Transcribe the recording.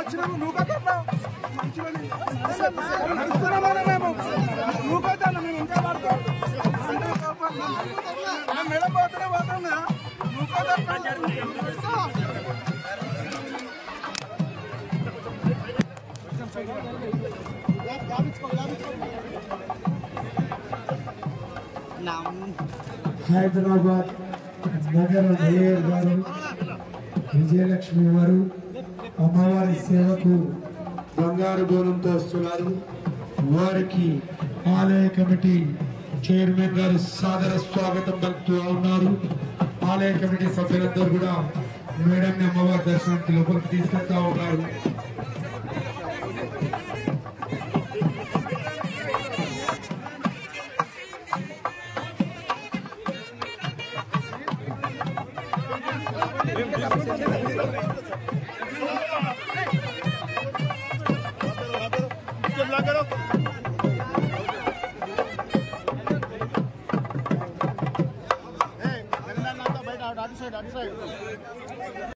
వచ్చినాము మేడం పోతేనే పోతాం హైదరాబాద్ నగర మేయర్ గారు విజయలక్ష్మి వారు అమ్మవారి సేవకు బంగారు బోనంతో వస్తున్నారు వారికి ఆలయ కమిటీ చైర్మన్ గారు సాదర స్వాగతం పలుకుతూ ఉన్నారు. ఆలయ కమిటీ సభ్యులందరూ కూడా మేడం అమ్మవారి దర్శనానికి లోపలికి తీసుకెళ్తా ఉన్నారు. Hey, dari sana atau baik dah, dari saya, dari saya.